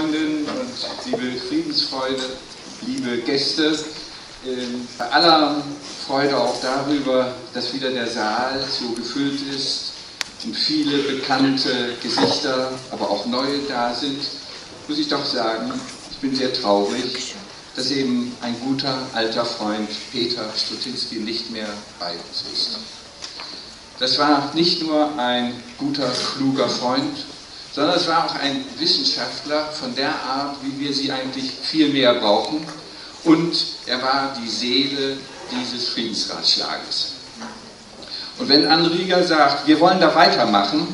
Freundinnen und liebe Friedensfreunde, liebe Gäste, ähm, bei aller Freude auch darüber, dass wieder der Saal so gefüllt ist und viele bekannte Gesichter, aber auch neue da sind, muss ich doch sagen, ich bin sehr traurig, dass eben ein guter alter Freund Peter Strutinski nicht mehr bei uns ist. Das war nicht nur ein guter, kluger Freund, sondern es war auch ein Wissenschaftler von der Art, wie wir sie eigentlich viel mehr brauchen. Und er war die Seele dieses Friedensratschlages. Und wenn Anrieger sagt, wir wollen da weitermachen,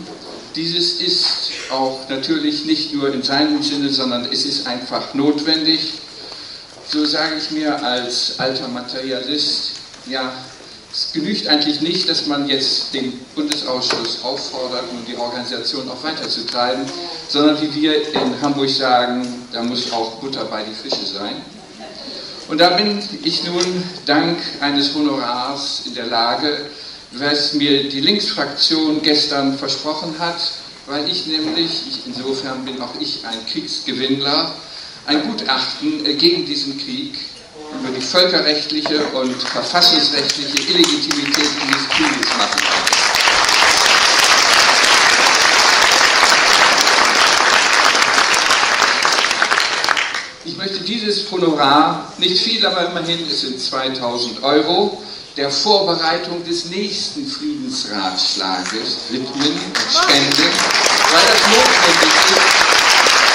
dieses ist auch natürlich nicht nur in seinem Sinne, sondern es ist einfach notwendig. So sage ich mir als alter Materialist, ja, es genügt eigentlich nicht, dass man jetzt den Bundesausschuss auffordert, um die Organisation auch weiterzutreiben, sondern wie wir in Hamburg sagen, da muss auch Butter bei die Fische sein. Und da bin ich nun dank eines Honorars in der Lage, was mir die Linksfraktion gestern versprochen hat, weil ich nämlich, ich, insofern bin auch ich ein Kriegsgewinnler, ein Gutachten gegen diesen Krieg über die völkerrechtliche und verfassungsrechtliche Illegitimität dieses Krieges machen kann. Ich möchte dieses Honorar, nicht viel, aber immerhin, es sind 2000 Euro, der Vorbereitung des nächsten Friedensratschlages widmen spenden, weil das notwendig ist.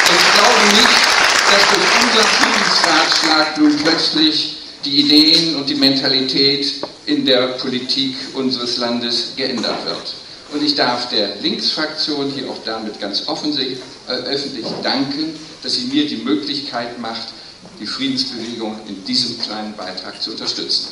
Ich glaube nicht, dass durch unseren Friedensratschlag nun plötzlich die Ideen und die Mentalität in der Politik unseres Landes geändert wird. Und ich darf der Linksfraktion hier auch damit ganz offensichtlich, äh, öffentlich danken, dass sie mir die Möglichkeit macht, die Friedensbewegung in diesem kleinen Beitrag zu unterstützen.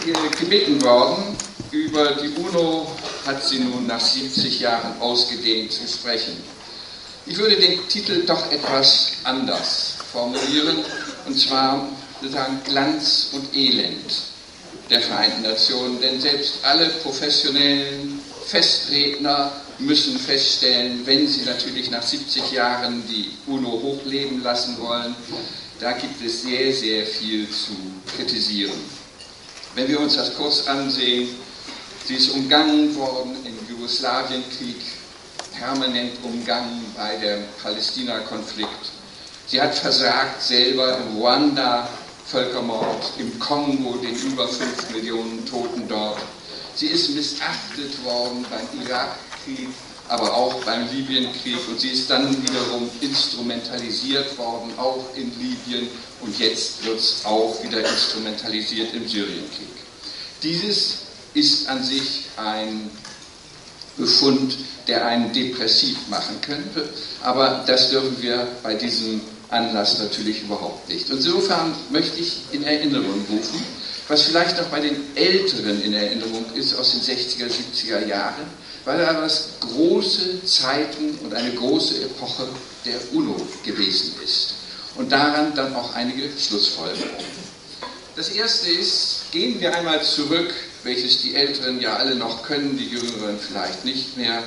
Ich bin gebeten worden, über die UNO hat sie nun nach 70 Jahren ausgedehnt zu sprechen. Ich würde den Titel doch etwas anders formulieren, und zwar sozusagen Glanz und Elend der Vereinten Nationen, denn selbst alle professionellen Festredner müssen feststellen, wenn sie natürlich nach 70 Jahren die UNO hochleben lassen wollen, da gibt es sehr, sehr viel zu kritisieren. Wenn wir uns das kurz ansehen, Sie ist umgangen worden im Jugoslawienkrieg, permanent umgangen bei dem Palästina-Konflikt. Sie hat versagt selber im Ruanda, Völkermord, im Kongo, den über 5 Millionen Toten dort. Sie ist missachtet worden beim Irakkrieg, aber auch beim Libyenkrieg und sie ist dann wiederum instrumentalisiert worden, auch in Libyen und jetzt wird es auch wieder instrumentalisiert im Syrienkrieg. Dieses ist an sich ein Befund, der einen depressiv machen könnte, aber das dürfen wir bei diesem Anlass natürlich überhaupt nicht. Insofern möchte ich in Erinnerung rufen, was vielleicht noch bei den Älteren in Erinnerung ist aus den 60er, 70er Jahren, weil das große Zeiten und eine große Epoche der UNO gewesen ist. Und daran dann auch einige Schlussfolgerungen. Das erste ist, gehen wir einmal zurück welches die Älteren ja alle noch können, die Jüngeren vielleicht nicht mehr,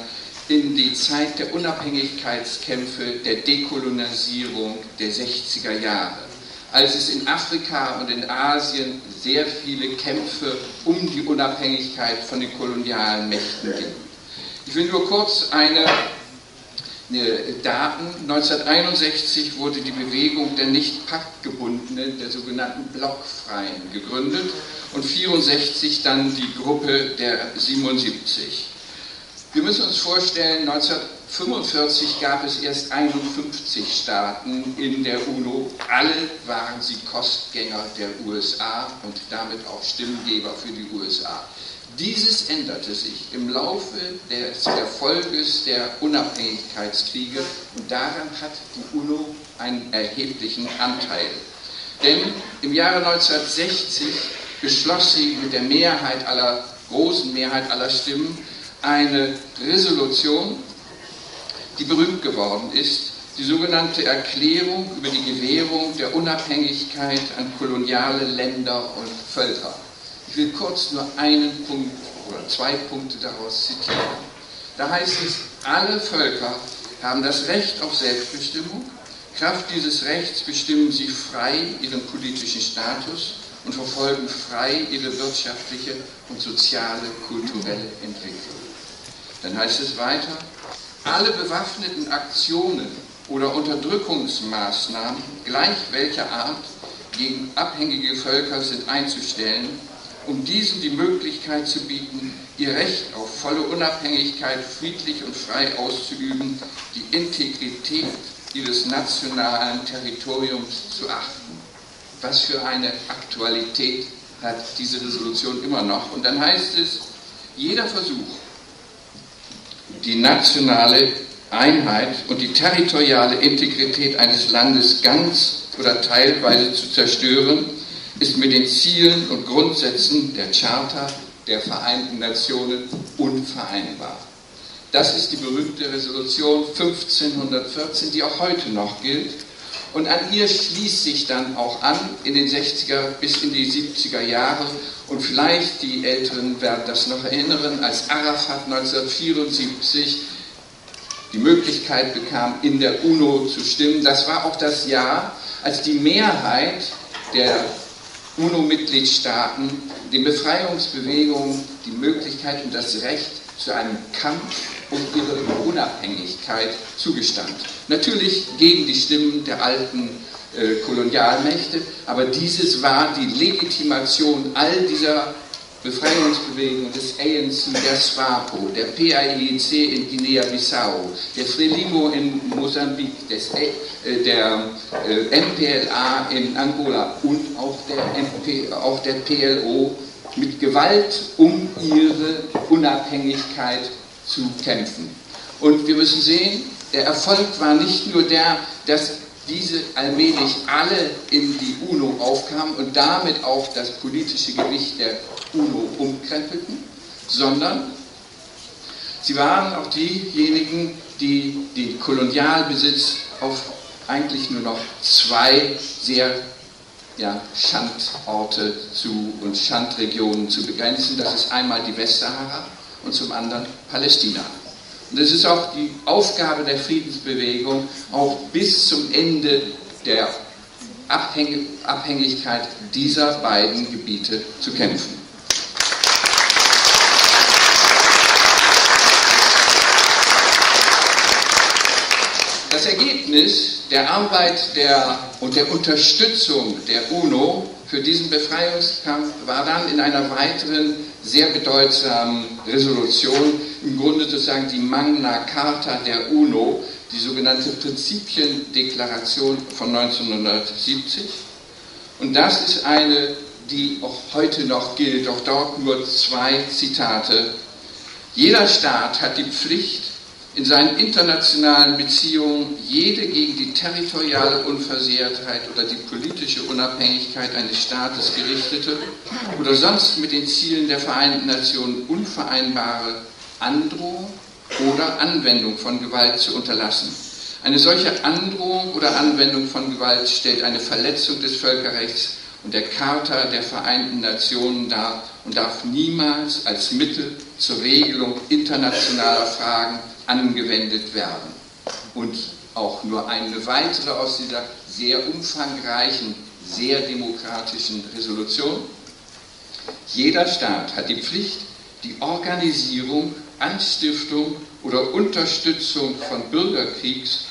in die Zeit der Unabhängigkeitskämpfe, der Dekolonisierung der 60er Jahre, als es in Afrika und in Asien sehr viele Kämpfe um die Unabhängigkeit von den kolonialen Mächten ging. Ich will nur kurz eine Daten. 1961 wurde die Bewegung der nicht paktgebundenen, der sogenannten Blockfreien, gegründet und 1964 dann die Gruppe der 77. Wir müssen uns vorstellen, 1945 gab es erst 51 Staaten in der UNO. Alle waren sie Kostgänger der USA und damit auch Stimmgeber für die USA. Dieses änderte sich im Laufe des Erfolges der Unabhängigkeitskriege und daran hat die UNO einen erheblichen Anteil. Denn im Jahre 1960 beschloss sie mit der Mehrheit aller, großen Mehrheit aller Stimmen eine Resolution, die berühmt geworden ist, die sogenannte Erklärung über die Gewährung der Unabhängigkeit an koloniale Länder und Völker. Ich will kurz nur einen Punkt oder zwei Punkte daraus zitieren. Da heißt es, alle Völker haben das Recht auf Selbstbestimmung. Kraft dieses Rechts bestimmen sie frei ihren politischen Status und verfolgen frei ihre wirtschaftliche und soziale, kulturelle Entwicklung. Dann heißt es weiter, alle bewaffneten Aktionen oder Unterdrückungsmaßnahmen gleich welcher Art gegen abhängige Völker sind einzustellen, um diesen die Möglichkeit zu bieten, ihr Recht auf volle Unabhängigkeit friedlich und frei auszuüben, die Integrität ihres nationalen Territoriums zu achten. Was für eine Aktualität hat diese Resolution immer noch. Und dann heißt es, jeder Versuch, die nationale Einheit und die territoriale Integrität eines Landes ganz oder teilweise zu zerstören, ist mit den Zielen und Grundsätzen der Charta der Vereinten Nationen unvereinbar. Das ist die berühmte Resolution 1514, die auch heute noch gilt. Und an ihr schließt sich dann auch an in den 60er bis in die 70er Jahre. Und vielleicht die Älteren werden das noch erinnern, als Arafat 1974 die Möglichkeit bekam, in der UNO zu stimmen. Das war auch das Jahr, als die Mehrheit der UNO-Mitgliedstaaten den Befreiungsbewegungen die Möglichkeit und das Recht zu einem Kampf um ihre Unabhängigkeit zugestand. Natürlich gegen die Stimmen der alten äh, Kolonialmächte, aber dieses war die Legitimation all dieser Befreiungsbewegungen des ANC, der SWAPO, der PAIEC in Guinea-Bissau, der Frelimo in Mosambik, des, äh, der äh, MPLA in Angola und auch der, MP, auch der PLO mit Gewalt um ihre Unabhängigkeit zu kämpfen. Und wir müssen sehen, der Erfolg war nicht nur der, dass diese allmählich alle in die UNO aufkamen und damit auch das politische Gewicht der UNO umkrempelten, sondern sie waren auch diejenigen, die den Kolonialbesitz auf eigentlich nur noch zwei sehr ja, Schandorte zu und Schandregionen zu begrenzen. Das ist einmal die Westsahara und zum anderen Palästina. Und es ist auch die Aufgabe der Friedensbewegung, auch bis zum Ende der Abhängigkeit dieser beiden Gebiete zu kämpfen. Das Ergebnis der Arbeit der, und der Unterstützung der UNO für diesen Befreiungskampf war dann in einer weiteren sehr bedeutsamen Resolution, im Grunde sozusagen die Magna Carta der UNO, die sogenannte Prinzipiendeklaration von 1970. Und das ist eine, die auch heute noch gilt, auch dort nur zwei Zitate. Jeder Staat hat die Pflicht, in seinen internationalen Beziehungen jede gegen die territoriale Unversehrtheit oder die politische Unabhängigkeit eines Staates gerichtete oder sonst mit den Zielen der Vereinten Nationen unvereinbare Androhung oder Anwendung von Gewalt zu unterlassen. Eine solche Androhung oder Anwendung von Gewalt stellt eine Verletzung des Völkerrechts und der Charta der Vereinten Nationen dar und darf niemals als Mittel zur Regelung internationaler Fragen angewendet werden. Und auch nur eine weitere aus dieser sehr umfangreichen, sehr demokratischen Resolution. Jeder Staat hat die Pflicht, die Organisierung, Anstiftung oder Unterstützung von Bürgerkriegs-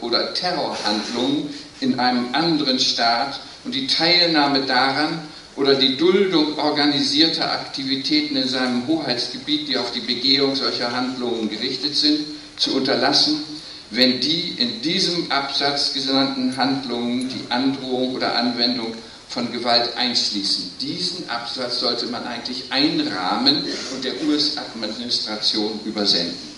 oder Terrorhandlungen in einem anderen Staat und die Teilnahme daran oder die Duldung organisierter Aktivitäten in seinem Hoheitsgebiet, die auf die Begehung solcher Handlungen gerichtet sind, zu unterlassen, wenn die in diesem Absatz genannten Handlungen die Androhung oder Anwendung von Gewalt einschließen. Diesen Absatz sollte man eigentlich einrahmen und der US-Administration übersenden.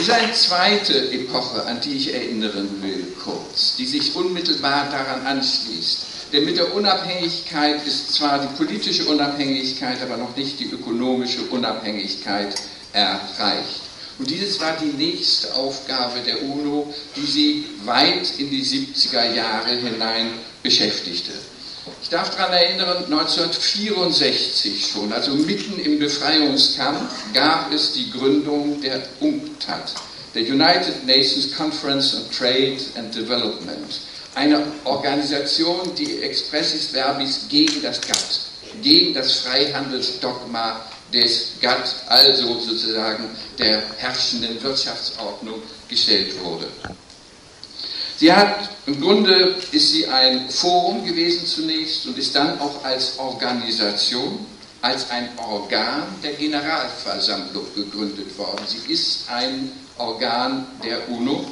Ist eine zweite Epoche, an die ich erinnern will, kurz, die sich unmittelbar daran anschließt. Denn mit der Unabhängigkeit ist zwar die politische Unabhängigkeit, aber noch nicht die ökonomische Unabhängigkeit erreicht. Und dieses war die nächste Aufgabe der UNO, die sie weit in die 70er Jahre hinein beschäftigte. Ich darf daran erinnern, 1964 schon, also mitten im Befreiungskampf, gab es die Gründung der UNCTAD, der United Nations Conference on Trade and Development, eine Organisation, die expressis verbis gegen das GATT, gegen das Freihandelsdogma des GATT, also sozusagen der herrschenden Wirtschaftsordnung, gestellt wurde. Sie hat, im Grunde ist sie ein Forum gewesen zunächst und ist dann auch als Organisation, als ein Organ der Generalversammlung gegründet worden. Sie ist ein Organ der UNO,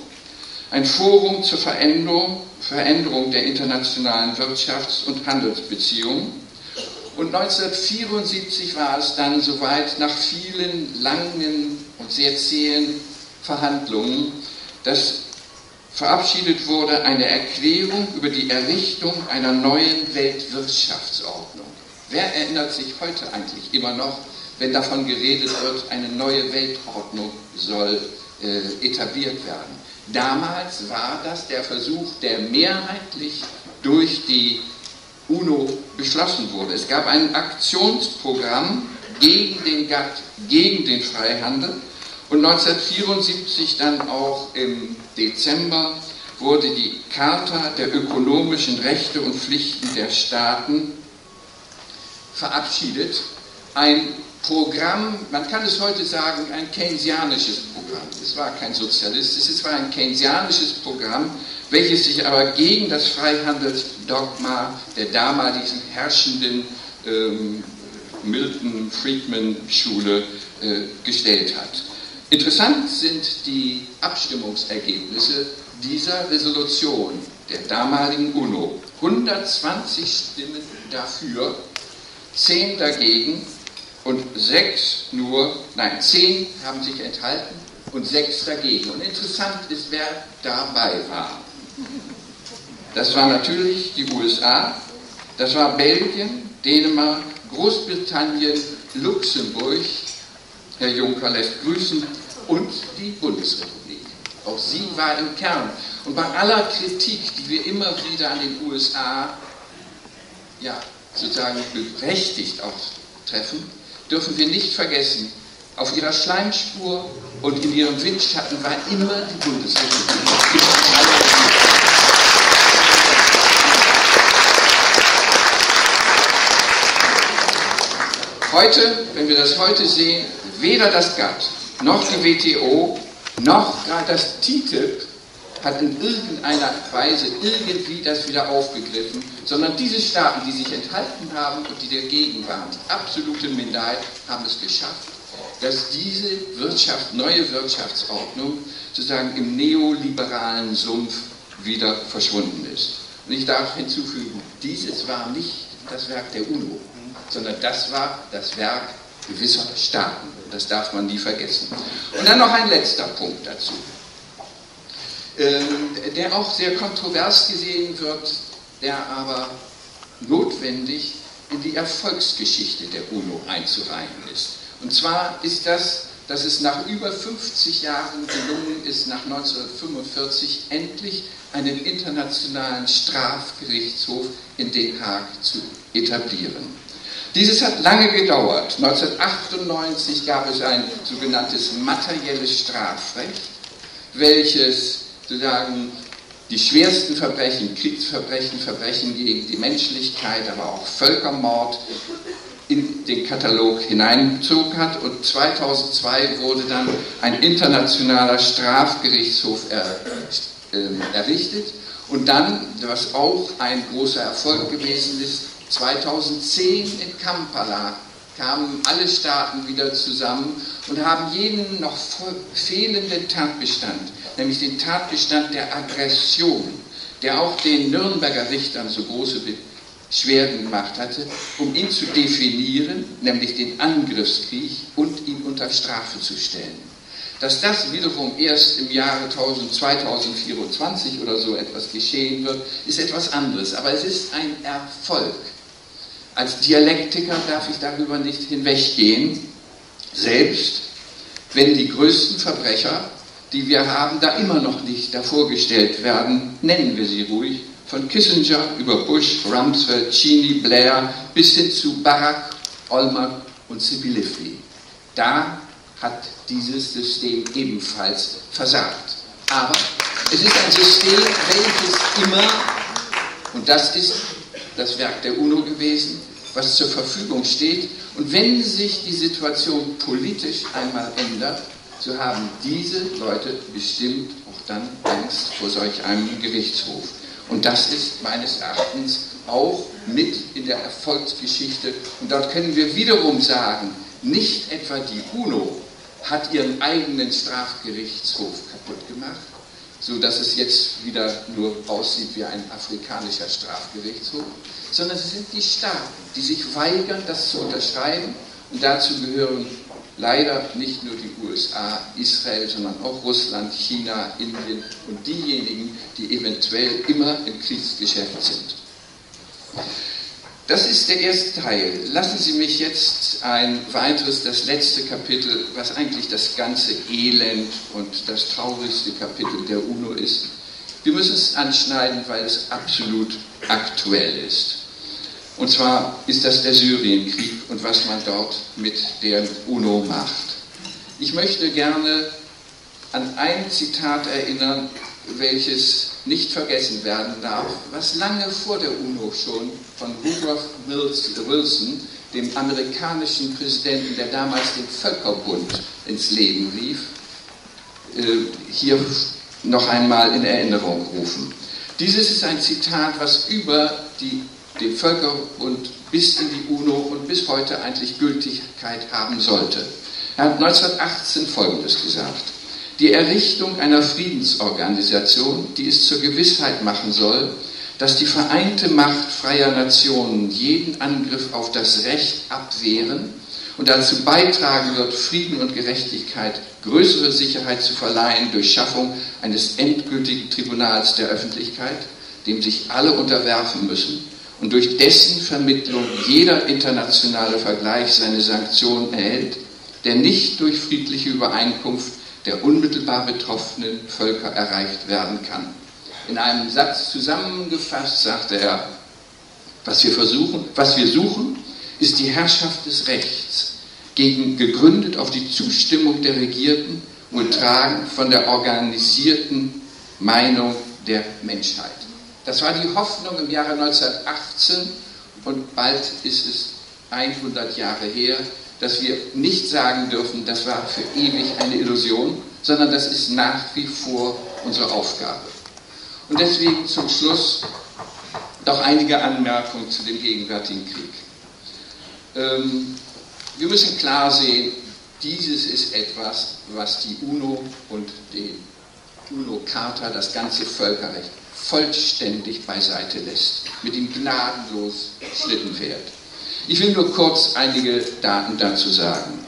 ein Forum zur Veränderung, Veränderung der internationalen Wirtschafts- und Handelsbeziehungen. Und 1974 war es dann soweit, nach vielen langen und sehr zähen Verhandlungen, dass verabschiedet wurde eine Erklärung über die Errichtung einer neuen Weltwirtschaftsordnung. Wer erinnert sich heute eigentlich immer noch, wenn davon geredet wird, eine neue Weltordnung soll äh, etabliert werden? Damals war das der Versuch, der mehrheitlich durch die UNO beschlossen wurde. Es gab ein Aktionsprogramm gegen den GATT, gegen den Freihandel und 1974 dann auch im Dezember wurde die Charta der ökonomischen Rechte und Pflichten der Staaten verabschiedet. Ein Programm, man kann es heute sagen, ein keynesianisches Programm. Es war kein sozialistisches, es war ein keynesianisches Programm, welches sich aber gegen das Freihandelsdogma der damaligen herrschenden ähm, Milton Friedman Schule äh, gestellt hat. Interessant sind die Abstimmungsergebnisse dieser Resolution der damaligen UNO. 120 Stimmen dafür, 10 dagegen und 6 nur, nein, 10 haben sich enthalten und 6 dagegen. Und interessant ist, wer dabei war. Das war natürlich die USA, das war Belgien, Dänemark, Großbritannien, Luxemburg, Herr Juncker lässt grüßen, und die Bundesrepublik. Auch sie war im Kern. Und bei aller Kritik, die wir immer wieder an den USA ja, sozusagen berechtigt auch treffen, dürfen wir nicht vergessen, auf ihrer Schleimspur und in ihrem Windschatten war immer die Bundesrepublik. Heute, wenn wir das heute sehen, weder das GATT noch die WTO, noch gerade das TTIP hat in irgendeiner Weise irgendwie das wieder aufgegriffen, sondern diese Staaten, die sich enthalten haben und die dagegen waren, die absolute Minderheit, haben es geschafft, dass diese Wirtschaft, neue Wirtschaftsordnung sozusagen im neoliberalen Sumpf wieder verschwunden ist. Und ich darf hinzufügen, dieses war nicht das Werk der UNO, sondern das war das Werk gewisser Staaten. Das darf man nie vergessen. Und dann noch ein letzter Punkt dazu, ähm, der auch sehr kontrovers gesehen wird, der aber notwendig in die Erfolgsgeschichte der UNO einzureihen ist. Und zwar ist das, dass es nach über 50 Jahren gelungen ist, nach 1945 endlich einen internationalen Strafgerichtshof in Den Haag zu etablieren. Dieses hat lange gedauert. 1998 gab es ein sogenanntes materielles Strafrecht, welches sozusagen die schwersten Verbrechen, Kriegsverbrechen, Verbrechen gegen die Menschlichkeit, aber auch Völkermord in den Katalog hineingezogen hat. Und 2002 wurde dann ein internationaler Strafgerichtshof er, äh, errichtet. Und dann, was auch ein großer Erfolg gewesen ist, 2010 in Kampala kamen alle Staaten wieder zusammen und haben jeden noch fehlenden Tatbestand, nämlich den Tatbestand der Aggression, der auch den Nürnberger Richtern so große Beschwerden gemacht hatte, um ihn zu definieren, nämlich den Angriffskrieg und ihn unter Strafe zu stellen. Dass das wiederum erst im Jahre 2024 oder so etwas geschehen wird, ist etwas anderes, aber es ist ein Erfolg als Dialektiker darf ich darüber nicht hinweggehen. Selbst wenn die größten Verbrecher, die wir haben, da immer noch nicht davor gestellt werden, nennen wir sie ruhig, von Kissinger über Bush, Rumsfeld, Cheney, Blair bis hin zu Barack, Olmert und Sibylle Da hat dieses System ebenfalls versagt. Aber es ist ein System, welches immer, und das ist das Werk der UNO gewesen, was zur Verfügung steht. Und wenn sich die Situation politisch einmal ändert, so haben diese Leute bestimmt auch dann Angst vor solch einem Gerichtshof. Und das ist meines Erachtens auch mit in der Erfolgsgeschichte. Und dort können wir wiederum sagen, nicht etwa die UNO hat ihren eigenen Strafgerichtshof kaputt gemacht, so dass es jetzt wieder nur aussieht wie ein afrikanischer Strafgerichtshof, sondern es sind die Staaten, die sich weigern, das zu unterschreiben. Und dazu gehören leider nicht nur die USA, Israel, sondern auch Russland, China, Indien und diejenigen, die eventuell immer im Kriegsgeschäft sind. Das ist der erste Teil. Lassen Sie mich jetzt ein weiteres, das letzte Kapitel, was eigentlich das ganze Elend und das traurigste Kapitel der UNO ist. Wir müssen es anschneiden, weil es absolut aktuell ist. Und zwar ist das der Syrienkrieg und was man dort mit der UNO macht. Ich möchte gerne an ein Zitat erinnern, welches nicht vergessen werden darf, was lange vor der UNO schon von Woodrow Wilson, dem amerikanischen Präsidenten, der damals den Völkerbund ins Leben rief, äh, hier noch einmal in Erinnerung rufen. Dieses ist ein Zitat, was über die den Völkerbund bis in die UNO und bis heute eigentlich Gültigkeit haben sollte. Er hat 1918 Folgendes gesagt. Die Errichtung einer Friedensorganisation, die es zur Gewissheit machen soll, dass die vereinte Macht freier Nationen jeden Angriff auf das Recht abwehren und dazu beitragen wird, Frieden und Gerechtigkeit größere Sicherheit zu verleihen durch Schaffung eines endgültigen Tribunals der Öffentlichkeit, dem sich alle unterwerfen müssen und durch dessen Vermittlung jeder internationale Vergleich seine Sanktionen erhält, der nicht durch friedliche Übereinkunft der unmittelbar betroffenen Völker erreicht werden kann. In einem Satz zusammengefasst sagte er, was wir versuchen, was wir suchen, ist die Herrschaft des Rechts, gegen, gegründet auf die Zustimmung der Regierten und getragen von der organisierten Meinung der Menschheit. Das war die Hoffnung im Jahre 1918 und bald ist es 100 Jahre her, dass wir nicht sagen dürfen, das war für ewig eine Illusion, sondern das ist nach wie vor unsere Aufgabe. Und deswegen zum Schluss noch einige Anmerkungen zu dem gegenwärtigen Krieg. Ähm, wir müssen klar sehen, dieses ist etwas, was die UNO und die UNO-Charta, das ganze Völkerrecht, vollständig beiseite lässt, mit ihm gnadenlos Schlitten fährt. Ich will nur kurz einige Daten dazu sagen.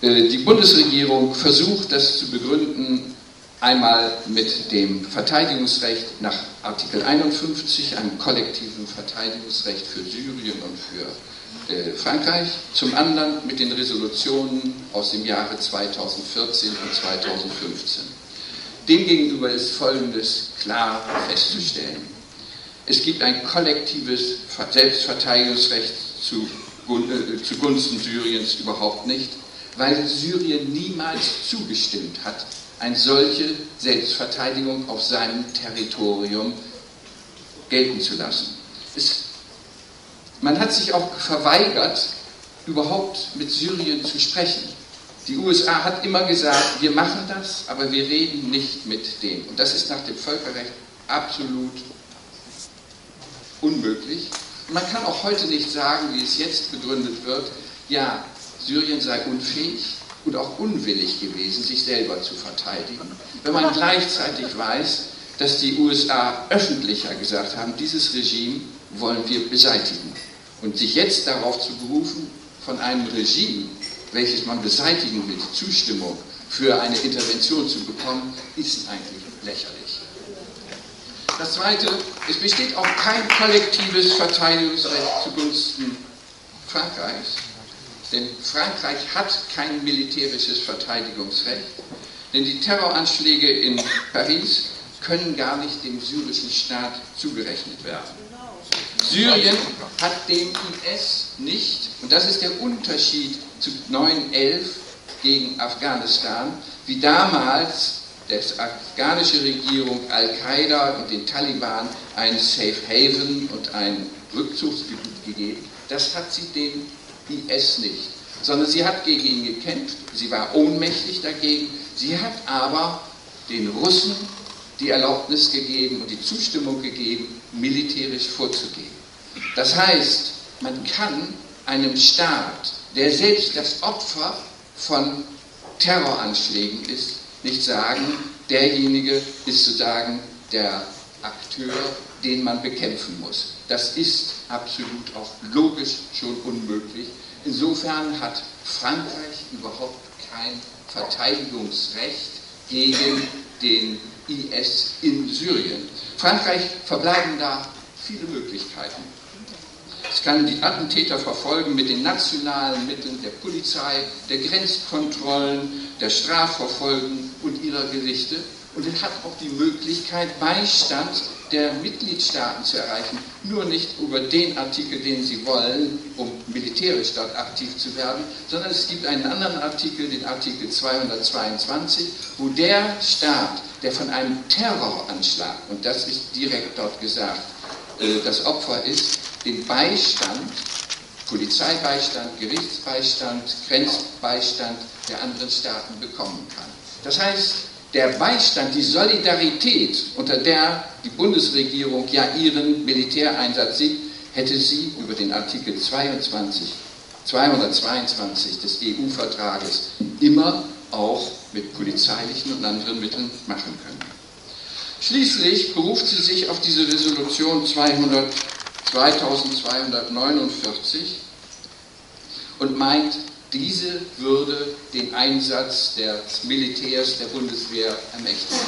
Äh, die Bundesregierung versucht das zu begründen, einmal mit dem Verteidigungsrecht nach Artikel 51, einem kollektiven Verteidigungsrecht für Syrien und für äh, Frankreich, zum anderen mit den Resolutionen aus dem Jahre 2014 und 2015. Demgegenüber ist Folgendes klar festzustellen. Es gibt ein kollektives Selbstverteidigungsrecht äh, zugunsten Syriens überhaupt nicht, weil Syrien niemals zugestimmt hat, eine solche Selbstverteidigung auf seinem Territorium gelten zu lassen. Es, man hat sich auch verweigert, überhaupt mit Syrien zu sprechen. Die USA hat immer gesagt, wir machen das, aber wir reden nicht mit dem. Und das ist nach dem Völkerrecht absolut unmöglich. Und man kann auch heute nicht sagen, wie es jetzt begründet wird, ja, Syrien sei unfähig und auch unwillig gewesen, sich selber zu verteidigen, wenn man gleichzeitig weiß, dass die USA öffentlicher gesagt haben, dieses Regime wollen wir beseitigen. Und sich jetzt darauf zu berufen, von einem Regime, welches man beseitigen will, Zustimmung für eine Intervention zu bekommen, ist eigentlich lächerlich. Das Zweite, es besteht auch kein kollektives Verteidigungsrecht zugunsten Frankreichs, Denn Frankreich hat kein militärisches Verteidigungsrecht, denn die Terroranschläge in Paris können gar nicht dem syrischen Staat zugerechnet werden. Syrien hat dem IS nicht, und das ist der Unterschied zu 9-11 gegen Afghanistan, wie damals der afghanische Regierung Al-Qaida und den Taliban ein Safe Haven und ein Rückzugsgebiet gegeben. Das hat sie dem IS nicht, sondern sie hat gegen ihn gekämpft, sie war ohnmächtig dagegen, sie hat aber den Russen die Erlaubnis gegeben und die Zustimmung gegeben, militärisch vorzugehen. Das heißt, man kann einem Staat, der selbst das Opfer von Terroranschlägen ist, nicht sagen, derjenige ist sozusagen der Akteur, den man bekämpfen muss. Das ist absolut auch logisch schon unmöglich. Insofern hat Frankreich überhaupt kein Verteidigungsrecht gegen den IS in Syrien. Frankreich verbleiben da viele Möglichkeiten. Es kann die Attentäter verfolgen mit den nationalen Mitteln der Polizei, der Grenzkontrollen, der Strafverfolgung und ihrer Gerichte. Und es hat auch die Möglichkeit, Beistand der Mitgliedstaaten zu erreichen. Nur nicht über den Artikel, den sie wollen, um militärisch dort aktiv zu werden, sondern es gibt einen anderen Artikel, den Artikel 222, wo der Staat, der von einem Terroranschlag, und das ist direkt dort gesagt, äh, das Opfer ist, den Beistand, Polizeibeistand, Gerichtsbeistand, Grenzbeistand der anderen Staaten bekommen kann. Das heißt, der Beistand, die Solidarität, unter der die Bundesregierung ja ihren Militäreinsatz sieht, hätte sie über den Artikel 22, 222 des EU-Vertrages immer auch mit polizeilichen und anderen Mitteln machen können. Schließlich beruft sie sich auf diese Resolution 200, 2249 und meint, diese würde den Einsatz des Militärs der Bundeswehr ermächtigen.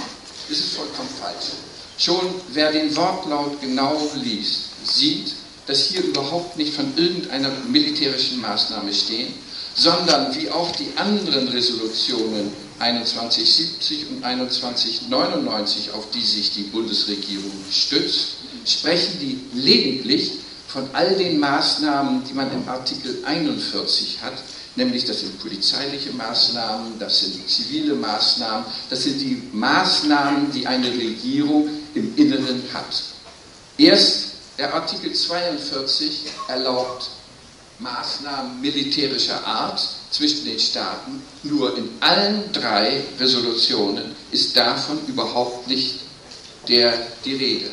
Das ist vollkommen falsch. Schon wer den Wortlaut genau liest, sieht, dass hier überhaupt nicht von irgendeiner militärischen Maßnahme stehen, sondern wie auch die anderen Resolutionen 2170 und 2199, auf die sich die Bundesregierung stützt, sprechen die lediglich von all den Maßnahmen, die man im Artikel 41 hat, nämlich das sind polizeiliche Maßnahmen, das sind zivile Maßnahmen, das sind die Maßnahmen, die eine Regierung im Inneren hat. Erst der Artikel 42 erlaubt Maßnahmen militärischer Art zwischen den Staaten, nur in allen drei Resolutionen ist davon überhaupt nicht der, die Rede.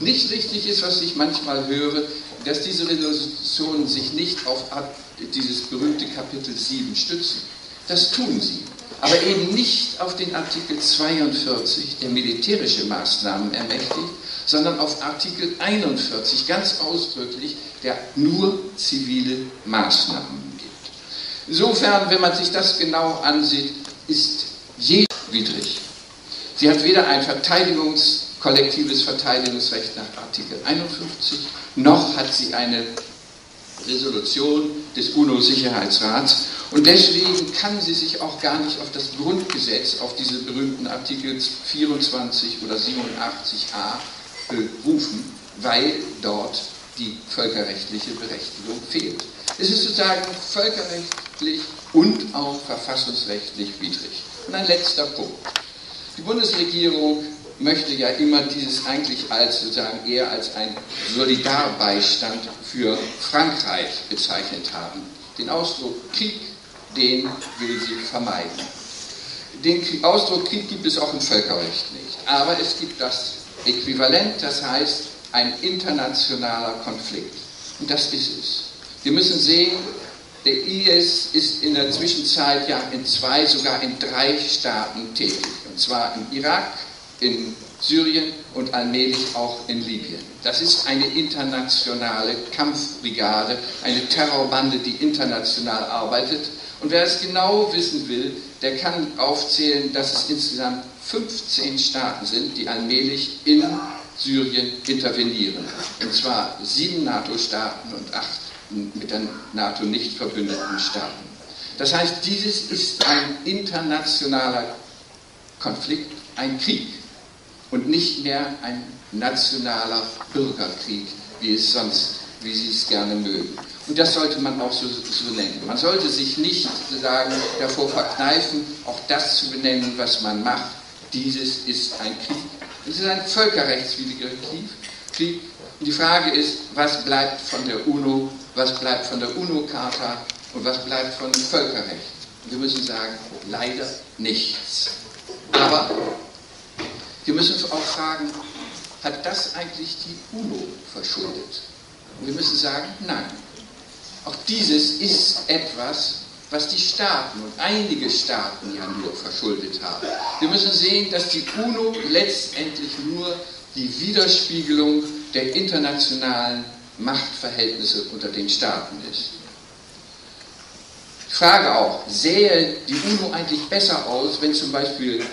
Nicht richtig ist, was ich manchmal höre, dass diese Resolutionen sich nicht auf dieses berühmte Kapitel 7 stützen. Das tun sie, aber eben nicht auf den Artikel 42, der militärische Maßnahmen ermächtigt, sondern auf Artikel 41 ganz ausdrücklich, der nur zivile Maßnahmen gibt. Insofern, wenn man sich das genau ansieht, ist widrig. Sie hat weder ein Verteidigungs kollektives Verteidigungsrecht nach Artikel 51, noch hat sie eine Resolution des UNO-Sicherheitsrats und deswegen kann sie sich auch gar nicht auf das Grundgesetz, auf diese berühmten Artikel 24 oder 87a berufen, weil dort die völkerrechtliche Berechtigung fehlt. Es ist sozusagen völkerrechtlich und auch verfassungsrechtlich widrig. Und ein letzter Punkt. Die Bundesregierung möchte ja immer dieses eigentlich als sozusagen eher als ein Solidarbeistand für Frankreich bezeichnet haben. Den Ausdruck Krieg, den will sie vermeiden. Den Ausdruck Krieg gibt es auch im Völkerrecht nicht, aber es gibt das Äquivalent, das heißt ein internationaler Konflikt. Und das ist es. Wir müssen sehen, der IS ist in der Zwischenzeit ja in zwei, sogar in drei Staaten tätig. Und zwar im Irak, in Syrien und allmählich auch in Libyen. Das ist eine internationale Kampfbrigade, eine Terrorbande, die international arbeitet. Und wer es genau wissen will, der kann aufzählen, dass es insgesamt 15 Staaten sind, die allmählich in Syrien intervenieren. Und zwar sieben NATO-Staaten und acht mit der NATO nicht verbündeten Staaten. Das heißt, dieses ist ein internationaler Konflikt, ein Krieg und nicht mehr ein nationaler Bürgerkrieg, wie es sonst, wie Sie es gerne mögen. Und das sollte man auch so, so nennen. Man sollte sich nicht sagen, davor verkneifen, auch das zu benennen, was man macht. Dieses ist ein Krieg. Es ist ein völkerrechtswidriger Krieg. Und die Frage ist, was bleibt von der UNO, was bleibt von der UNO-Charta und was bleibt von Völkerrecht? Und wir müssen sagen, leider nichts. Aber wir müssen auch fragen, hat das eigentlich die UNO verschuldet? Und wir müssen sagen, nein. Auch dieses ist etwas, was die Staaten und einige Staaten ja nur verschuldet haben. Wir müssen sehen, dass die UNO letztendlich nur die Widerspiegelung der internationalen Machtverhältnisse unter den Staaten ist. Ich frage auch, sähe die UNO eigentlich besser aus, wenn zum Beispiel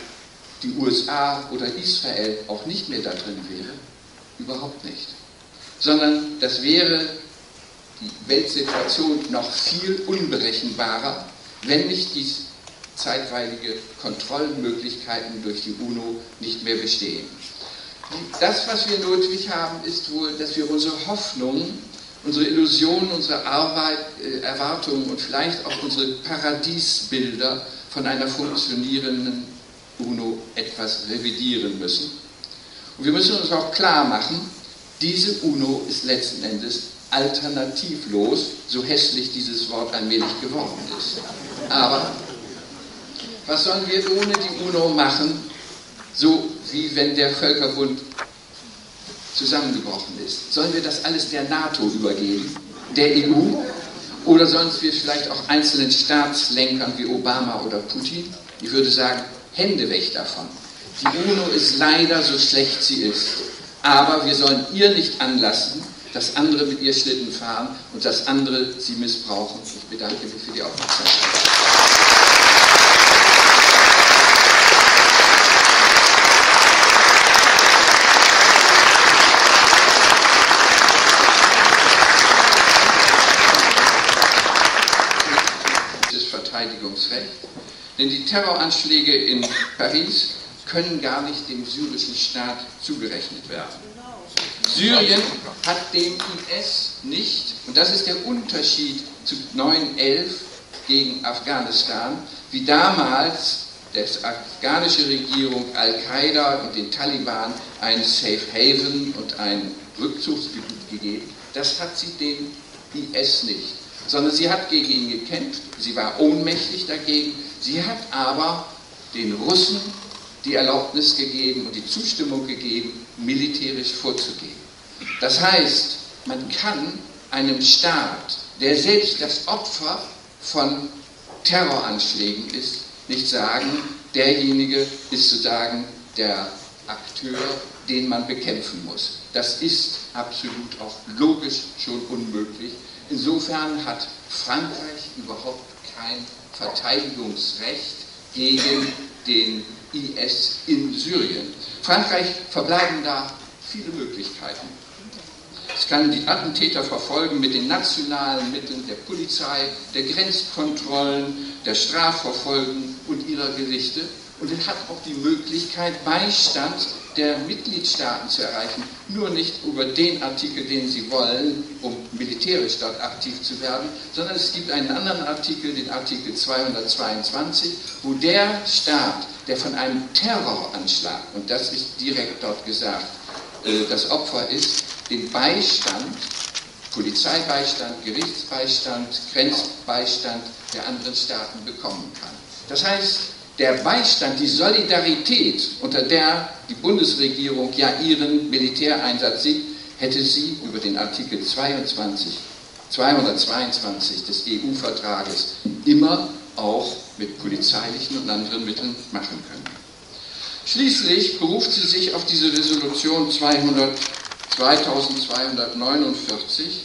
die USA oder Israel auch nicht mehr da drin wäre? Überhaupt nicht. Sondern das wäre die Weltsituation noch viel unberechenbarer, wenn nicht die zeitweilige Kontrollmöglichkeiten durch die UNO nicht mehr bestehen. Das, was wir notwendig haben, ist wohl, dass wir unsere Hoffnungen, unsere Illusionen, unsere Arbeit, äh, Erwartungen und vielleicht auch unsere Paradiesbilder von einer funktionierenden UNO etwas revidieren müssen. Und wir müssen uns auch klar machen, diese UNO ist letzten Endes alternativlos, so hässlich dieses Wort allmählich geworden ist. Aber was sollen wir ohne die UNO machen, so wie wenn der Völkerbund zusammengebrochen ist? Sollen wir das alles der NATO übergeben, der EU? Oder sollen wir vielleicht auch einzelnen Staatslenkern wie Obama oder Putin? Ich würde sagen, Hände weg davon. Die UNO ist leider so schlecht sie ist. Aber wir sollen ihr nicht anlassen, dass andere mit ihr Schlitten fahren und dass andere sie missbrauchen. Ich bedanke mich für die Aufmerksamkeit. Verteidigungsrecht. Denn die Terroranschläge in Paris können gar nicht dem syrischen Staat zugerechnet werden. Syrien hat dem IS nicht, und das ist der Unterschied zu 9-11 gegen Afghanistan, wie damals der afghanische Regierung Al-Qaida und den Taliban ein Safe Haven und ein Rückzugsgebiet gegeben. Das hat sie dem IS nicht, sondern sie hat gegen ihn gekämpft, sie war ohnmächtig dagegen, sie hat aber den Russen die Erlaubnis gegeben und die Zustimmung gegeben, militärisch vorzugehen. Das heißt, man kann einem Staat, der selbst das Opfer von Terroranschlägen ist, nicht sagen, derjenige ist sozusagen der Akteur, den man bekämpfen muss. Das ist absolut auch logisch schon unmöglich. Insofern hat Frankreich überhaupt kein Verteidigungsrecht gegen den IS in Syrien. Frankreich verbleiben da viele Möglichkeiten. Es kann die Attentäter verfolgen mit den nationalen Mitteln der Polizei, der Grenzkontrollen, der Strafverfolgung und ihrer Gerichte. Und es hat auch die Möglichkeit, Beistand der Mitgliedstaaten zu erreichen. Nur nicht über den Artikel, den sie wollen, um militärisch dort aktiv zu werden, sondern es gibt einen anderen Artikel, den Artikel 222, wo der Staat, der von einem Terroranschlag, und das ist direkt dort gesagt, äh, das Opfer ist, den Beistand, Polizeibeistand, Gerichtsbeistand, Grenzbeistand der anderen Staaten bekommen kann. Das heißt, der Beistand, die Solidarität, unter der die Bundesregierung ja ihren Militäreinsatz sieht, hätte sie über den Artikel 22, 222 des EU-Vertrages immer auch mit polizeilichen und anderen Mitteln machen können. Schließlich beruft sie sich auf diese Resolution 200 2249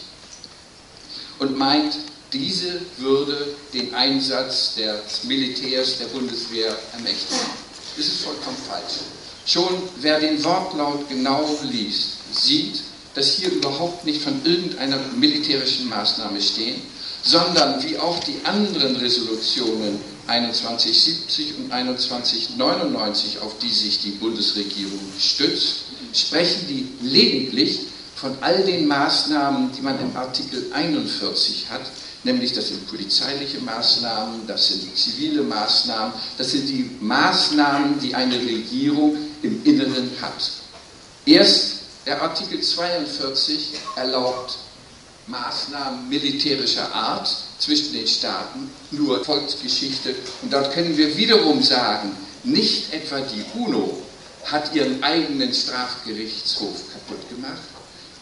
und meint, diese würde den Einsatz des Militärs der Bundeswehr ermächtigen. Das ist vollkommen falsch. Schon wer den Wortlaut genau liest, sieht, dass hier überhaupt nicht von irgendeiner militärischen Maßnahme stehen, sondern wie auch die anderen Resolutionen 2170 und 2199, auf die sich die Bundesregierung stützt, sprechen die lediglich von all den Maßnahmen, die man im Artikel 41 hat, nämlich das sind polizeiliche Maßnahmen, das sind zivile Maßnahmen, das sind die Maßnahmen, die eine Regierung im Inneren hat. Erst der Artikel 42 erlaubt Maßnahmen militärischer Art zwischen den Staaten, nur Volksgeschichte. Und dort können wir wiederum sagen, nicht etwa die UNO hat ihren eigenen Strafgerichtshof kaputt gemacht,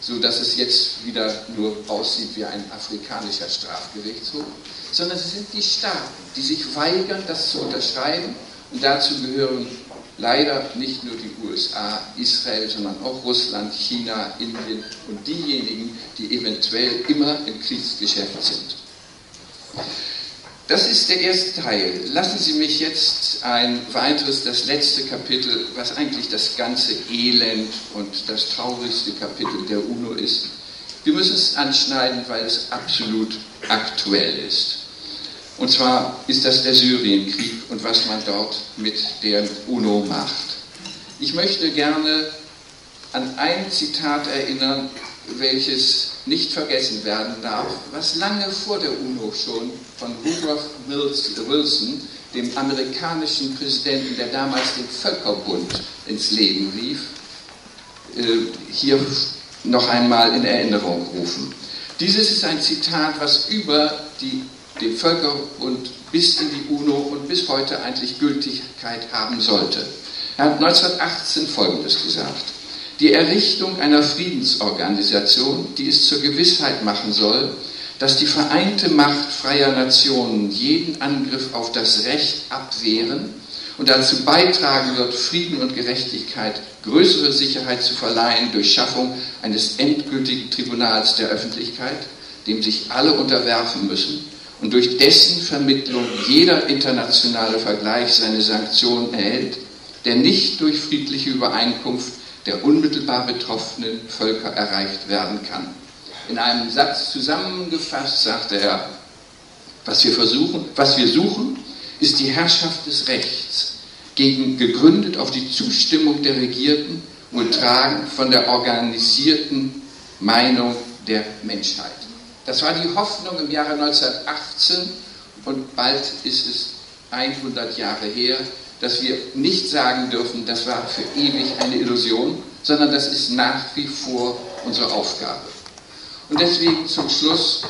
so dass es jetzt wieder nur aussieht wie ein afrikanischer Strafgerichtshof, sondern es sind die Staaten, die sich weigern, das zu unterschreiben. Und dazu gehören leider nicht nur die USA, Israel, sondern auch Russland, China, Indien und diejenigen, die eventuell immer im Kriegsgeschäft sind. Das ist der erste Teil. Lassen Sie mich jetzt ein weiteres, das letzte Kapitel, was eigentlich das ganze Elend und das traurigste Kapitel der UNO ist. Wir müssen es anschneiden, weil es absolut aktuell ist. Und zwar ist das der Syrienkrieg und was man dort mit der UNO macht. Ich möchte gerne an ein Zitat erinnern, welches nicht vergessen werden darf, was lange vor der UNO schon von Woodrow Wilson, dem amerikanischen Präsidenten, der damals den Völkerbund ins Leben rief, äh, hier noch einmal in Erinnerung rufen. Dieses ist ein Zitat, was über die den Völkerbund bis in die UNO und bis heute eigentlich Gültigkeit haben sollte. Er hat 1918 Folgendes gesagt. Die Errichtung einer Friedensorganisation, die es zur Gewissheit machen soll, dass die vereinte Macht freier Nationen jeden Angriff auf das Recht abwehren und dazu beitragen wird, Frieden und Gerechtigkeit größere Sicherheit zu verleihen durch Schaffung eines endgültigen Tribunals der Öffentlichkeit, dem sich alle unterwerfen müssen und durch dessen Vermittlung jeder internationale Vergleich seine Sanktionen erhält, der nicht durch friedliche Übereinkunft der unmittelbar betroffenen Völker erreicht werden kann. In einem Satz zusammengefasst sagte er, was wir versuchen, was wir suchen, ist die Herrschaft des Rechts, gegen, gegründet auf die Zustimmung der Regierten und getragen von der organisierten Meinung der Menschheit. Das war die Hoffnung im Jahre 1918 und bald ist es 100 Jahre her, dass wir nicht sagen dürfen, das war für ewig eine Illusion, sondern das ist nach wie vor unsere Aufgabe. Und deswegen zum Schluss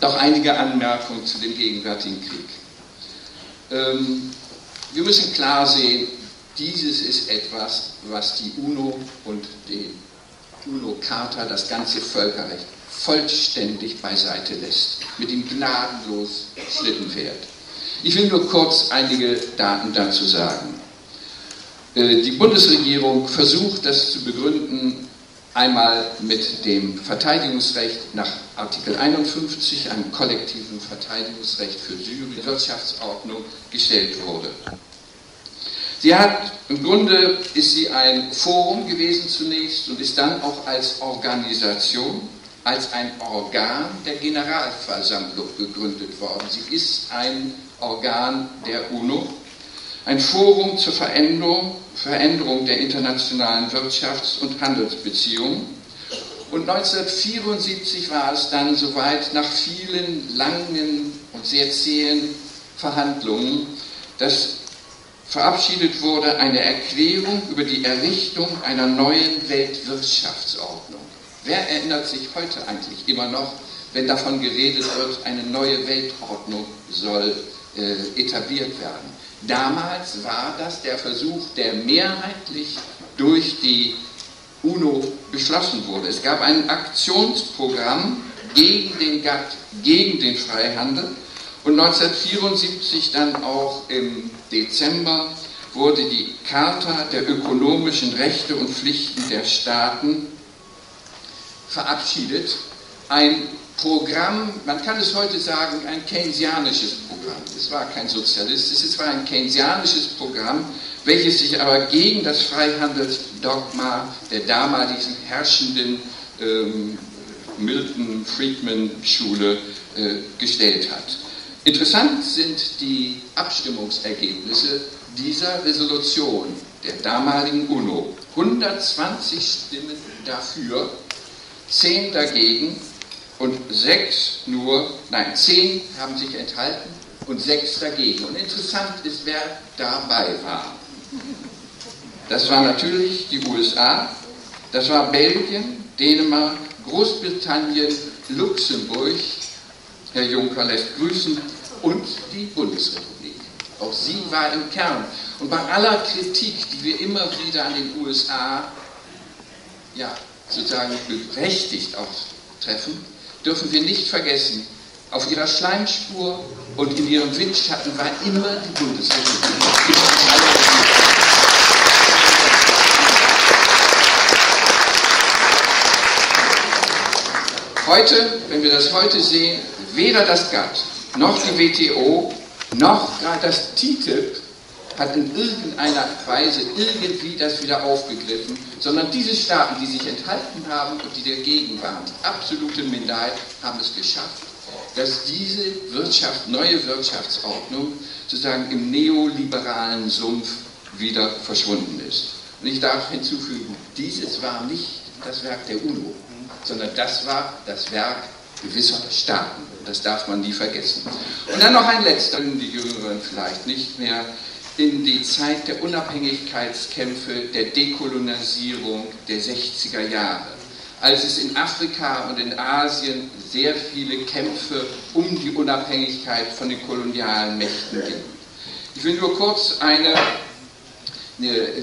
noch einige Anmerkungen zu dem gegenwärtigen Krieg. Ähm, wir müssen klar sehen, dieses ist etwas, was die UNO und die UNO-Charta, das ganze Völkerrecht, vollständig beiseite lässt, mit ihm gnadenlos Schlitten fährt. Ich will nur kurz einige Daten dazu sagen. Äh, die Bundesregierung versucht das zu begründen, einmal mit dem Verteidigungsrecht nach Artikel 51, einem kollektiven Verteidigungsrecht für Syrien, Wirtschaftsordnung gestellt wurde. Sie hat, im Grunde ist sie ein Forum gewesen zunächst und ist dann auch als Organisation als ein Organ der Generalversammlung gegründet worden. Sie ist ein Organ der UNO, ein Forum zur Veränderung, Veränderung der internationalen Wirtschafts- und Handelsbeziehungen. Und 1974 war es dann soweit, nach vielen langen und sehr zähen Verhandlungen, dass verabschiedet wurde eine Erklärung über die Errichtung einer neuen Weltwirtschaftsordnung. Wer erinnert sich heute eigentlich immer noch, wenn davon geredet wird, eine neue Weltordnung soll äh, etabliert werden? Damals war das der Versuch, der mehrheitlich durch die UNO beschlossen wurde. Es gab ein Aktionsprogramm gegen den GATT, gegen den Freihandel und 1974 dann auch im Dezember wurde die Charta der ökonomischen Rechte und Pflichten der Staaten verabschiedet. Ein Programm, man kann es heute sagen, ein keynesianisches Programm. Es war kein sozialistisches, es war ein keynesianisches Programm, welches sich aber gegen das Freihandels Dogma der damaligen herrschenden ähm, Milton-Friedman-Schule äh, gestellt hat. Interessant sind die Abstimmungsergebnisse dieser Resolution der damaligen UNO. 120 Stimmen dafür, 10 dagegen und 6 nur, nein, 10 haben sich enthalten und 6 dagegen. Und interessant ist, wer dabei war. Das war natürlich die USA, das war Belgien, Dänemark, Großbritannien, Luxemburg, Herr Juncker lässt grüßen, und die Bundesrepublik. Auch sie war im Kern. Und bei aller Kritik, die wir immer wieder an den USA ja, sozusagen berechtigt auch treffen, dürfen wir nicht vergessen, auf ihrer Schleimspur und in ihrem Windschatten war immer die Bundesrepublik. Heute, wenn wir das heute sehen, weder das GATT noch die WTO noch gerade das TTIP hat in irgendeiner Weise irgendwie das wieder aufgegriffen, sondern diese Staaten, die sich enthalten haben und die dagegen waren, die absolute Minderheit, haben es geschafft, dass diese Wirtschaft, neue Wirtschaftsordnung sozusagen im neoliberalen Sumpf wieder verschwunden ist. Und ich darf hinzufügen, dieses war nicht das Werk der UNO, sondern das war das Werk gewisser Staaten. Das darf man nie vergessen. Und dann noch ein letzter, die Jüngeren vielleicht nicht mehr, in die Zeit der Unabhängigkeitskämpfe, der Dekolonisierung der 60er Jahre, als es in Afrika und in Asien sehr viele Kämpfe um die Unabhängigkeit von den kolonialen Mächten ging. Ich will nur kurz eine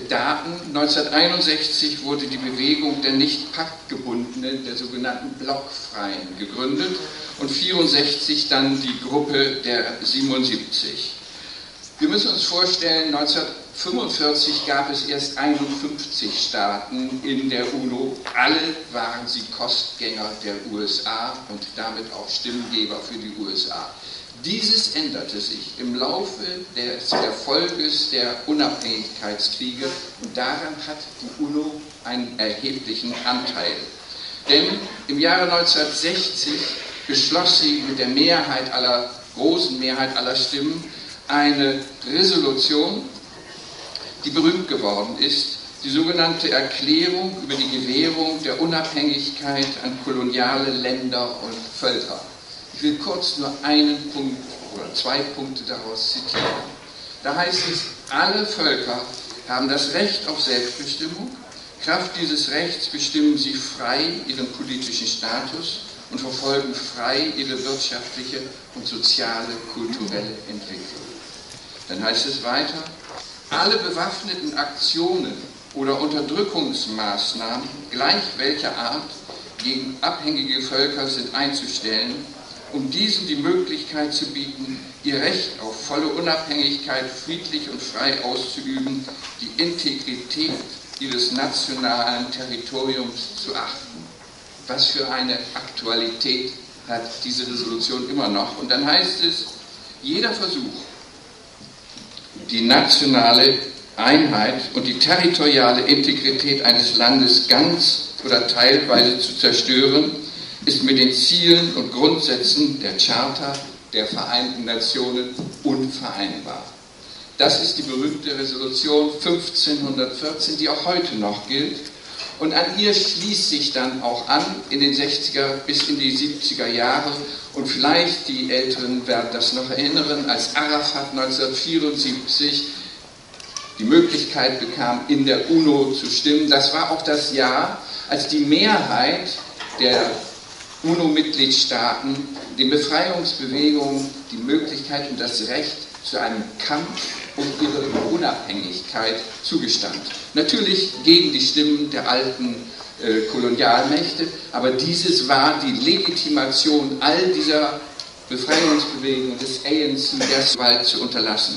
Daten. 1961 wurde die Bewegung der nicht paktgebundenen, der sogenannten Blockfreien, gegründet und 1964 dann die Gruppe der 77. Wir müssen uns vorstellen, 1945 gab es erst 51 Staaten in der UNO. Alle waren sie Kostgänger der USA und damit auch Stimmgeber für die USA. Dieses änderte sich im Laufe des Erfolges der Unabhängigkeitskriege und daran hat die UNO einen erheblichen Anteil. Denn im Jahre 1960 beschloss sie mit der Mehrheit aller, großen Mehrheit aller Stimmen eine Resolution, die berühmt geworden ist, die sogenannte Erklärung über die Gewährung der Unabhängigkeit an koloniale Länder und Völker. Ich will kurz nur einen Punkt oder zwei Punkte daraus zitieren. Da heißt es, alle Völker haben das Recht auf Selbstbestimmung. Kraft dieses Rechts bestimmen sie frei ihren politischen Status und verfolgen frei ihre wirtschaftliche und soziale, kulturelle Entwicklung. Dann heißt es weiter, alle bewaffneten Aktionen oder Unterdrückungsmaßnahmen gleich welcher Art gegen abhängige Völker sind einzustellen um diesen die Möglichkeit zu bieten, ihr Recht auf volle Unabhängigkeit friedlich und frei auszuüben, die Integrität ihres nationalen Territoriums zu achten. Was für eine Aktualität hat diese Resolution immer noch. Und dann heißt es, jeder Versuch, die nationale Einheit und die territoriale Integrität eines Landes ganz oder teilweise zu zerstören, ist mit den Zielen und Grundsätzen der Charta der Vereinten Nationen unvereinbar. Das ist die berühmte Resolution 1514, die auch heute noch gilt. Und an ihr schließt sich dann auch an in den 60er bis in die 70er Jahre. Und vielleicht die Älteren werden das noch erinnern, als Arafat 1974 die Möglichkeit bekam, in der UNO zu stimmen. Das war auch das Jahr, als die Mehrheit der UNO-Mitgliedstaaten den Befreiungsbewegungen die Möglichkeit und das Recht zu einem Kampf um ihre Unabhängigkeit zugestand. Natürlich gegen die Stimmen der alten äh, Kolonialmächte, aber dieses war die Legitimation all dieser Befreiungsbewegungen des ANC, das Gewalt zu unterlassen.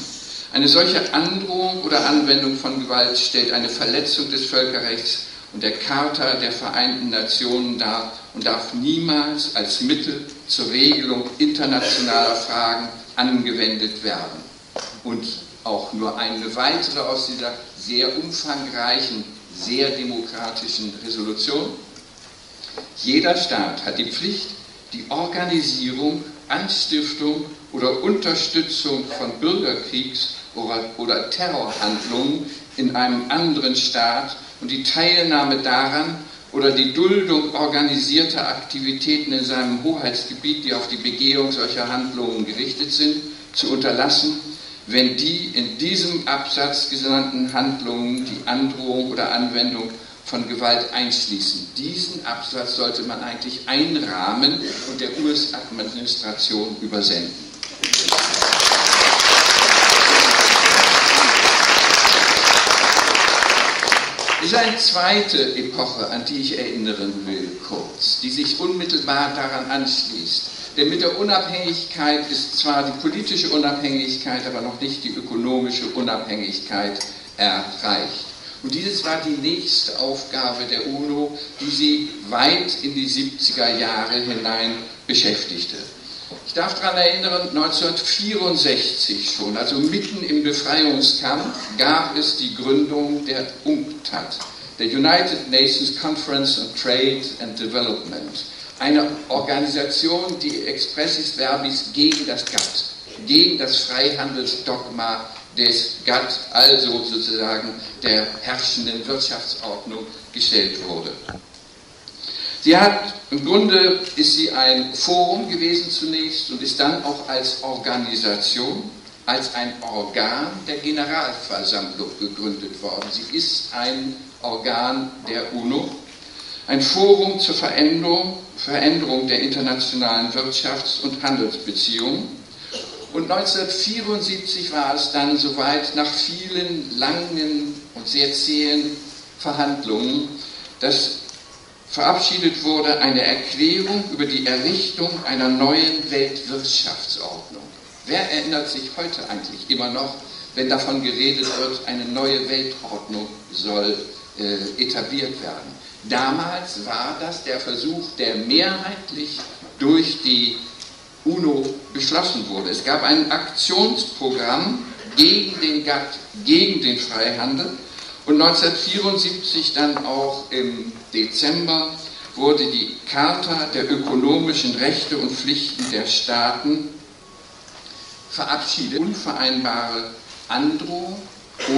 Eine solche Androhung oder Anwendung von Gewalt stellt eine Verletzung des Völkerrechts und der Charta der Vereinten Nationen dar und darf niemals als Mittel zur Regelung internationaler Fragen angewendet werden. Und auch nur eine weitere aus dieser sehr umfangreichen sehr demokratischen Resolution. Jeder Staat hat die Pflicht, die Organisierung, Anstiftung oder Unterstützung von Bürgerkriegs- oder Terrorhandlungen in einem anderen Staat und die Teilnahme daran oder die Duldung organisierter Aktivitäten in seinem Hoheitsgebiet, die auf die Begehung solcher Handlungen gerichtet sind, zu unterlassen, wenn die in diesem Absatz genannten Handlungen die Androhung oder Anwendung von Gewalt einschließen. Diesen Absatz sollte man eigentlich einrahmen und der US-Administration übersenden. Es ist eine zweite Epoche, an die ich erinnern will, kurz, die sich unmittelbar daran anschließt. Denn mit der Unabhängigkeit ist zwar die politische Unabhängigkeit, aber noch nicht die ökonomische Unabhängigkeit erreicht. Und dieses war die nächste Aufgabe der UNO, die sie weit in die 70er Jahre hinein beschäftigte. Ich darf daran erinnern, 1964 schon, also mitten im Befreiungskampf, gab es die Gründung der UNCTAD, der United Nations Conference on Trade and Development eine Organisation, die expressis verbis gegen das GATT, gegen das Freihandelsdogma des GATT, also sozusagen der herrschenden Wirtschaftsordnung, gestellt wurde. Sie hat, im Grunde ist sie ein Forum gewesen zunächst und ist dann auch als Organisation, als ein Organ der Generalversammlung gegründet worden. Sie ist ein Organ der UNO ein Forum zur Veränderung, Veränderung der internationalen Wirtschafts- und Handelsbeziehungen. Und 1974 war es dann soweit, nach vielen langen und sehr zähen Verhandlungen, dass verabschiedet wurde eine Erklärung über die Errichtung einer neuen Weltwirtschaftsordnung. Wer erinnert sich heute eigentlich immer noch, wenn davon geredet wird, eine neue Weltordnung soll äh, etabliert werden? Damals war das der Versuch, der mehrheitlich durch die UNO beschlossen wurde. Es gab ein Aktionsprogramm gegen den GATT, gegen den Freihandel und 1974 dann auch im Dezember wurde die Charta der ökonomischen Rechte und Pflichten der Staaten verabschiedet, unvereinbare Androhung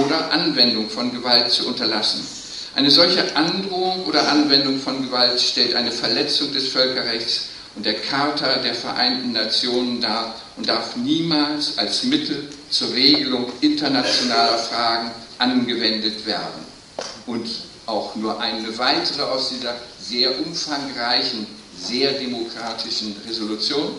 oder Anwendung von Gewalt zu unterlassen. Eine solche Androhung oder Anwendung von Gewalt stellt eine Verletzung des Völkerrechts und der Charta der Vereinten Nationen dar und darf niemals als Mittel zur Regelung internationaler Fragen angewendet werden. Und auch nur eine weitere aus dieser sehr umfangreichen, sehr demokratischen Resolution.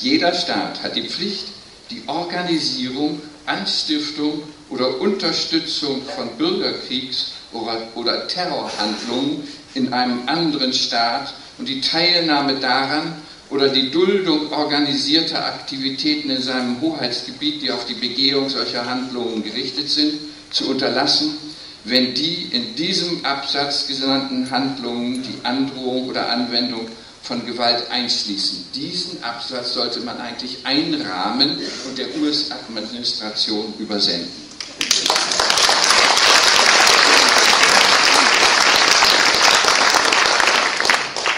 Jeder Staat hat die Pflicht, die Organisierung, Anstiftung oder Unterstützung von Bürgerkriegs- oder Terrorhandlungen in einem anderen Staat und die Teilnahme daran oder die Duldung organisierter Aktivitäten in seinem Hoheitsgebiet, die auf die Begehung solcher Handlungen gerichtet sind, zu unterlassen, wenn die in diesem Absatz genannten Handlungen die Androhung oder Anwendung von Gewalt einschließen. Diesen Absatz sollte man eigentlich einrahmen und der US-Administration übersenden.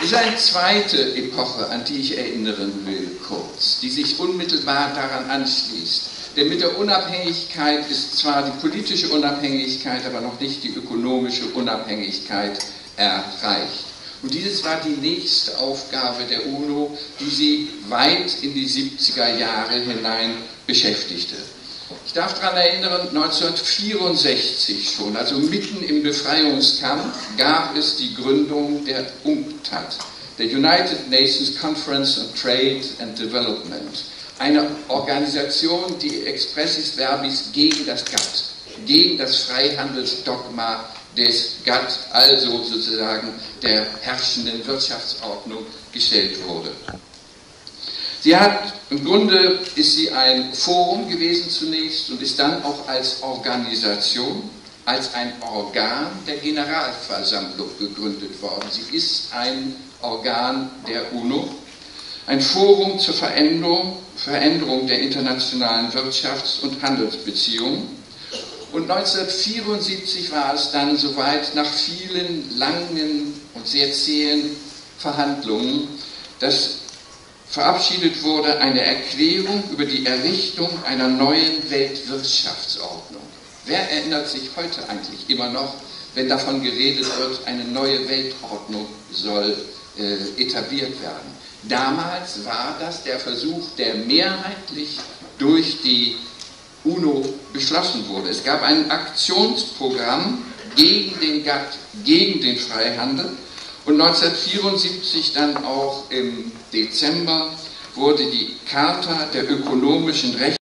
Ist eine zweite Epoche, an die ich erinnern will, kurz, die sich unmittelbar daran anschließt. Denn mit der Unabhängigkeit ist zwar die politische Unabhängigkeit, aber noch nicht die ökonomische Unabhängigkeit erreicht. Und dieses war die nächste Aufgabe der UNO, die sie weit in die 70er Jahre hinein beschäftigte. Ich darf daran erinnern, 1964 schon, also mitten im Befreiungskampf, gab es die Gründung der UNCTAD, der United Nations Conference on Trade and Development. Eine Organisation, die expressis verbis gegen das GATT, gegen das Freihandelsdogma des GATT, also sozusagen der herrschenden Wirtschaftsordnung, gestellt wurde. Sie hat, im Grunde ist sie ein Forum gewesen zunächst und ist dann auch als Organisation, als ein Organ der Generalversammlung gegründet worden. Sie ist ein Organ der UNO, ein Forum zur Veränderung, Veränderung der internationalen Wirtschafts- und Handelsbeziehungen. Und 1974 war es dann soweit, nach vielen langen und sehr zähen Verhandlungen, dass verabschiedet wurde eine Erklärung über die Errichtung einer neuen Weltwirtschaftsordnung. Wer erinnert sich heute eigentlich immer noch, wenn davon geredet wird, eine neue Weltordnung soll äh, etabliert werden? Damals war das der Versuch, der mehrheitlich durch die UNO beschlossen wurde. Es gab ein Aktionsprogramm gegen den GATT, gegen den Freihandel und 1974 dann auch im Dezember wurde die Charta der ökonomischen Rechte